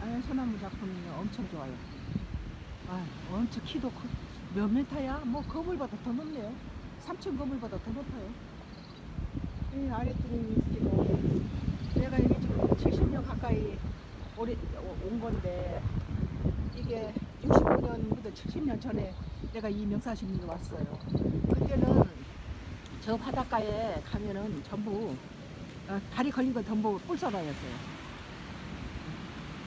아, 소나무 작품이 엄청 좋아요. 아, 엄청 키도 크, 몇 메타야? 뭐 거물보다 더 높네요. 3층 거물보다 더 높아요. 이 아랫동이 지금 내가 여기 지금 70년 가까이 오래 온 건데 이게 65년부터 70년 전에 내가 이 명사시민이 왔어요. 그때는 저 바닷가에 가면은 전부 어, 다리 걸린 건 전부 뿔사다였어요.